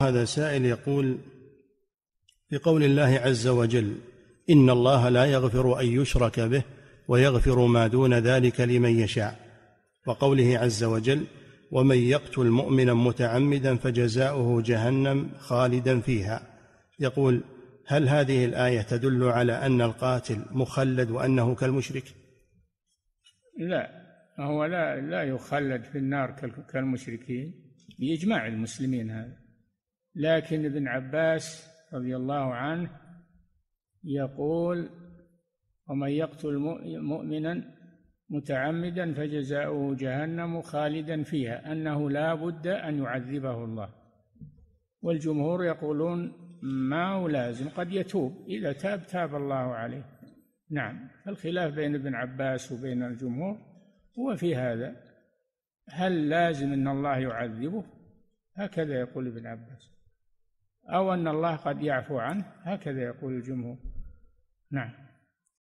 هذا سائل يقول في قول الله عز وجل إن الله لا يغفر أن يشرك به ويغفر ما دون ذلك لمن يشاء. وقوله عز وجل ومن يقتل مؤمنا متعمدا فجزاؤه جهنم خالدا فيها. يقول هل هذه الآية تدل على أن القاتل مخلد وأنه كالمشرك؟ لا هو لا لا يخلد في النار كالمشركين بإجماع المسلمين هذا. لكن ابن عباس رضي الله عنه يقول ومن يقتل مؤمنا متعمدا فجزاؤه جهنم خالدا فيها أنه لا بد أن يعذبه الله. والجمهور يقولون ما هو لازم قد يتوب إذا تاب تاب الله عليه. نعم الخلاف بين ابن عباس وبين الجمهور هو في هذا. هل لازم أن الله يعذبه؟ هكذا يقول ابن عباس. أو أن الله قد يعفو عنه هكذا يقول الجمهور. نعم.